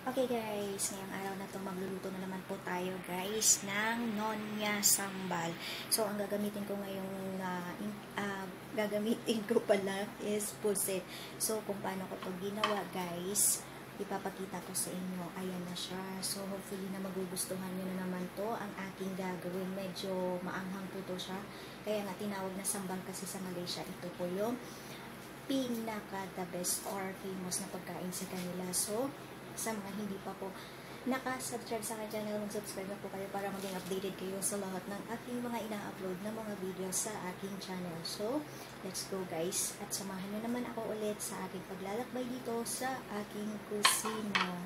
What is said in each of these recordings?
Okay guys, ngayong araw na to magluluto na naman po tayo guys ng nonya sambal. So ang gagamitin ko ngayong uh, uh, gagamitin ko pala is pusit. So kung paano ko to ginawa guys, ipapakita ko sa inyo. Ayan na siya. So hopefully na magugustuhan niyo na naman to ang aking gagawin. Medyo maanghang po to siya. Kaya nga tinawag na sambal kasi sa Malaysia. Ito po yung pinaka the best or famous na pagkain sa kanila. So, sa mga hindi pa po nakasubscribe sa aking channel, mag-subscribe na po kayo para maging updated kayo sa lahat ng aking mga ina-upload na mga videos sa aking channel. So, let's go guys. At samahan nyo naman ako ulit sa aking paglalakbay dito sa aking kusina.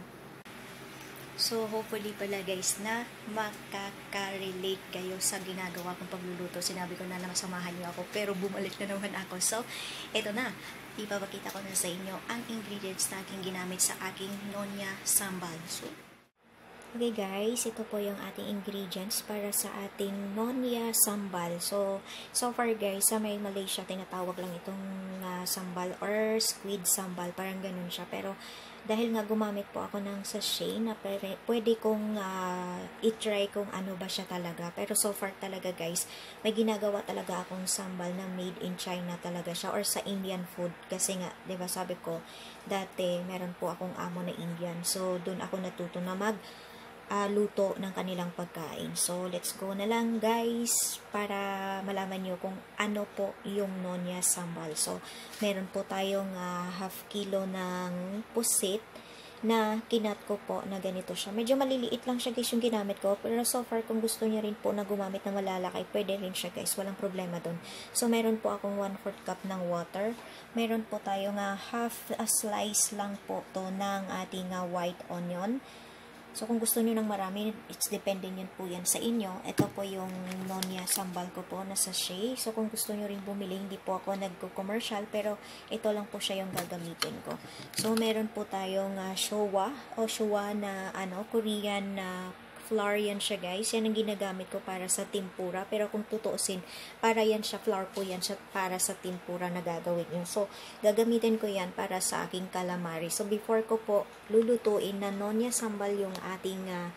So, hopefully pala guys na makaka-relate kayo sa ginagawa kong pagluluto. Sinabi ko na na masamahan niyo ako, pero bumalik na naman ako. So, eto na. Ipapakita ko na sa inyo ang ingredients na aking ginamit sa aking nonya sambal. So, Okay guys, ito po yung ating ingredients para sa ating nonya sambal. So, so far guys, sa may Malaysia, tinatawag lang itong uh, sambal or squid sambal. Parang ganun siya. Pero, dahil nga gumamit po ako ng sachet na pwede, pwede kong uh, i-try kung ano ba siya talaga. Pero so far talaga guys, may ginagawa talaga akong sambal na made in China talaga siya or sa Indian food. Kasi nga, ba sabi ko, dati meron po akong amo na Indian. So, dun ako natuto na mag uh, luto ng kanilang pagkain. So, let's go na lang guys para malaman nyo kung ano po yung nonya sambal. So, meron po tayong uh, half kilo ng pusit na kinat ko po na ganito siya. Medyo maliliit lang siya guys yung ginamit ko. Pero so far, kung gusto niya rin po na gumamit ng malalaki, pwede rin siya guys. Walang problema dun. So, meron po akong 1 4 cup ng water. Meron po tayong uh, half a slice lang po to ng ating uh, white onion So, kung gusto niyo ng marami, it's depending yun po yan sa inyo. Ito po yung nonya sambal ko po na sachet. So, kung gusto niyo rin bumili, hindi po ako nagko-commercial, pero ito lang po siya yung gagamitin ko. So, meron po tayong uh, showa o showa na ano, Korean na uh, flour yan siya guys. Yan ang ginagamit ko para sa tempura. Pero kung tutuusin, para yan siya, flour po yan siya para sa tempura na gagawin nyo. So, gagamitin ko yan para sa aking calamari. So, before ko po lulutuin na nonya sambal yung ating uh,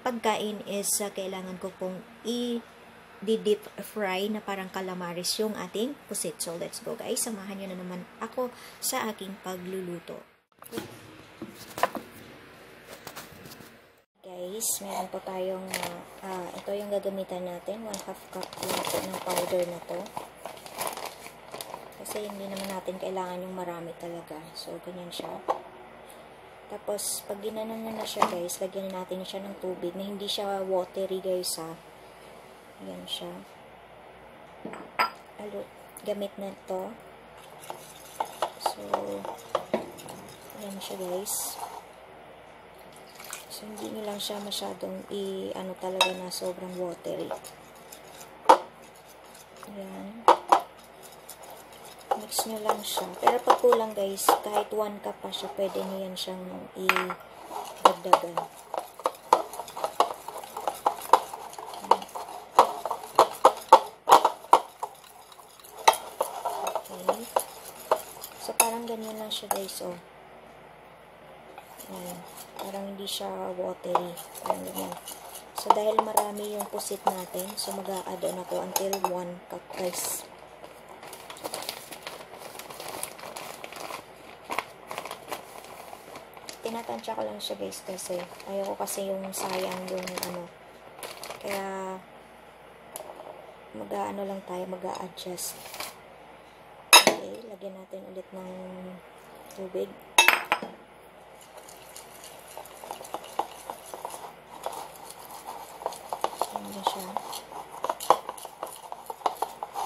pagkain is uh, kailangan ko pong i di-deep fry na parang calamaris yung ating pusit. So, let's go guys. Samahan nyo na naman ako sa aking pagluluto guys, meron po tayong, uh, uh, ito yung gagamitan natin, 1 half cup lang po ng powder na to. Kasi hindi naman natin kailangan yung marami talaga. So, ganyan siya. Tapos, pag ginanon na, na siya guys, lagyan natin siya ng tubig na hindi siya watery guys ha. Ayan siya. Alo, gamit na to. So, ayan siya guys. So, hindi nyo siya masyadong i-ano talaga na sobrang watery. Ayan. Mix nyo lang siya. Pero pag kulang guys, kahit 1 cup pa siya, pwede nyo yan siyang i-dagdagan. Okay. So, parang ganyan lang siya guys, oh. Ayan. Parang hindi siya watery. Parang. So, dahil marami yung pusit natin, so mag-a-add on ako until 1 cup rice. Tinatansya ko lang siya guys kasi ayoko kasi yung sayang yung ano. Kaya mag-ano lang tayo, mag-a-adjust. Okay, lagyan natin ulit ng tubig. na siya.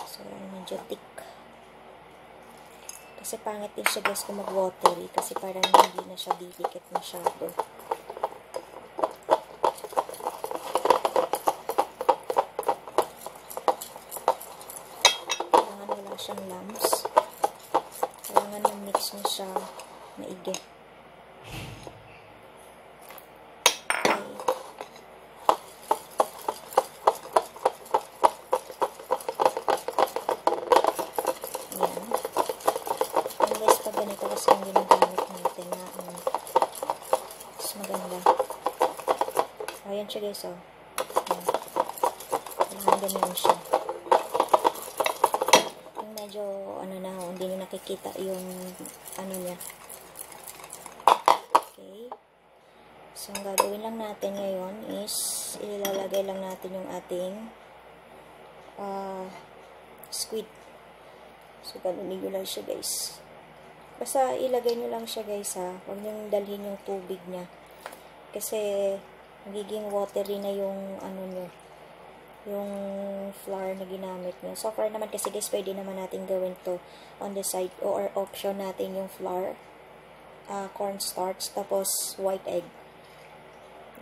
So, medyo thick. Kasi pangit din siya guys kung mag-watery. Kasi parang hindi na siya didikit masyado. Kailangan wala siyang lumps. Kailangan na-mix niya siya maigi. Mas maganda. Ayan siya guys, oh. Ayan. Ayan, ganyan siya. Yung medyo, ano na, oh, hindi nyo nakikita yung, ano niya. Okay. So, ang gagawin lang natin ngayon is, ilalagay lang natin yung ating uh, squid. So, ganunin nyo lang siya, guys. Basta, ilagay nyo lang siya, guys, ha. Huwag nyo dalhin yung tubig niya. Kasi, magiging watery na yung, ano nyo, yung flour na ginamit nyo. So far naman kasi guys, pwede naman natin gawin to on the side or option natin yung flour, uh, cornstarch, tapos white egg.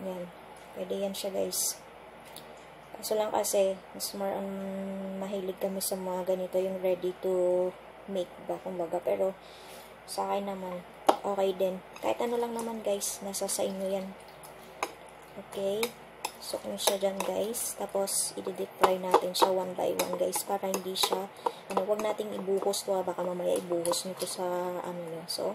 Yan. Pwede yan siya guys. Kaso lang kasi, mas more on mahilig kami sa mga ganito, yung ready to make ba, kumbaga. Pero, sa akin naman, okay din. Kahit ano lang naman guys, nasa sa inyo yan. Okay. Sok nyo siya dyan guys. Tapos, i-deep fry natin siya one by one guys. Para hindi siya, ano, wag nating ibuhos to. Baka mamaya ibuhos nyo to sa, ano nyo. So,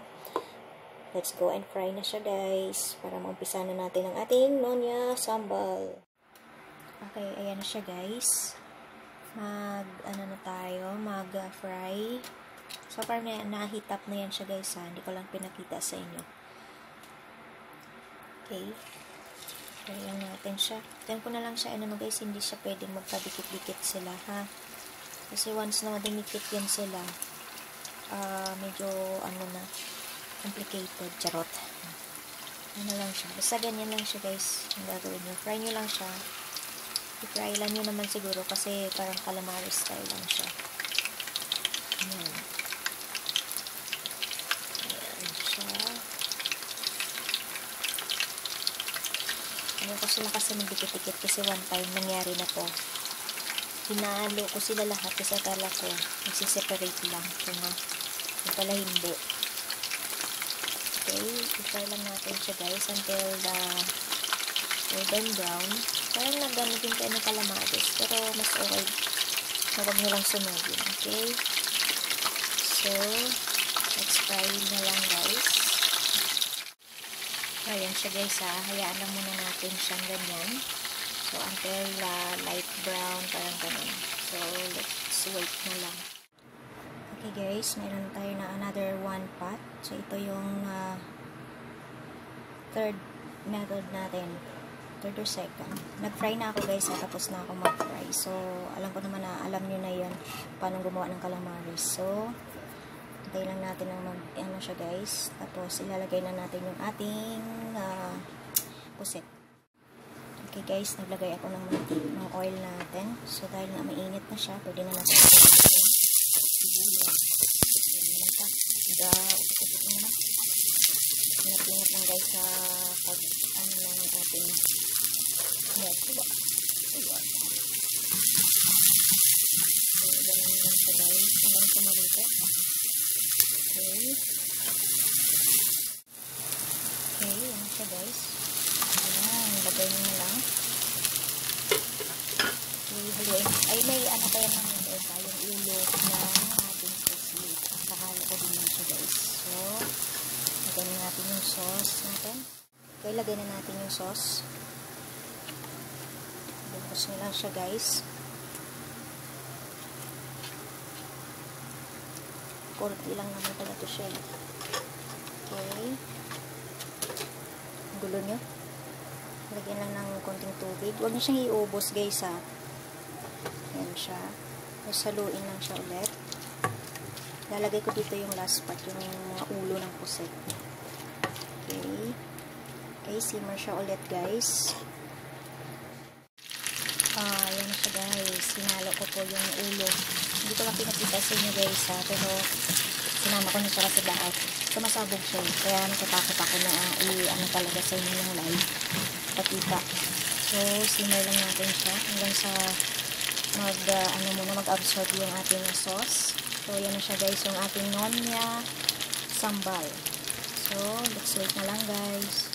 let's go and fry na siya guys. Para maumpisa na natin ang ating nonya sambal. Okay, ayan na siya guys. Mag, ano na tayo, mag-fry. So, parang na, na-heat up na yan siya guys ha. Hindi ko lang pinakita sa inyo. Okay. Lang natin siya. Diyan ko na lang siya, ano guys, hindi siya pwedeng magkadikit-dikit sila, ha? Kasi once na madimikit yan sila, uh, medyo, ano na, complicated, charot. Ano lang siya. Basta ganyan lang siya, guys. Ang gagawin nyo. Fry nyo lang siya. I-fry lang nyo naman siguro kasi parang calamari style lang siya. Ayan. Ayan siya. Ayaw ko sila kasi magdikit-dikit kasi one time nangyari na to. Hinalo ko sila lahat kasi akala ko nagsiseparate lang. Nga. Yung pala hindi. Okay. I-fry lang natin siya guys until the golden brown. Parang naggamit din kayo ng calamares. Pero mas okay na huwag nyo lang sunodin. Okay. So, let's fry na lang guys. Ayan siya guys ha. Hayaan lang muna natin siyang ganyan. So, until uh, light brown, parang ganun. So, let's wait na lang. Okay guys, meron tayo na another one pot. So, ito yung uh, third method natin. Third or second. Nag-fry na ako guys ha. Tapos na ako mag-fry. So, alam ko naman na alam nyo na yun paano gumawa ng calamaris. So, Hintay lang natin ng mag, ano siya guys. Tapos, ilalagay na natin yung ating uh, puset. Okay guys, naglagay ako ng mantik ng oil natin. So, dahil na mainit na siya, pwede na natin ito. Nag-upit na naman. Ingat-ingat lang guys sa pag, ano lang ang ating yan, diba? Diba? So, ganun lang siya guys. Hanggang sa maluto. Okay. Okay, yan siya guys. Ayan, lagay nyo lang. Haluin. Ay, may ano kaya naman ito, yung ulo ng ating pusit. Kahalo ko din yan siya guys. So, lagay na natin yung sauce natin. Okay, lagay na natin yung sauce. Bubos nyo lang siya guys. konti lang naman pala ito siya. Okay. Gulo nyo. Lagyan lang ng konting tubig. Huwag nyo siyang iubos guys ha. Yan siya. Tapos haluin lang siya ulit. Lalagay ko dito yung last part, yung mga ulo ng puset. Okay. Okay, simmer siya ulit guys. Ah, yan siya guys. Sinalo ko po yung ulo. Hindi ko lang pinakita sa inyo guys ha. Pero sinama ko na siya kasi lahat. Sumasabog siya. eh. Kaya natatakot ako na uh, i-ano talaga sa inyo ng live. Pakita. So, simmer lang natin siya hanggang sa mag, uh, ano muna, mag-absorb yung ating sauce. So, yan na siya guys, yung ating nonya sambal. So, let's wait na lang guys.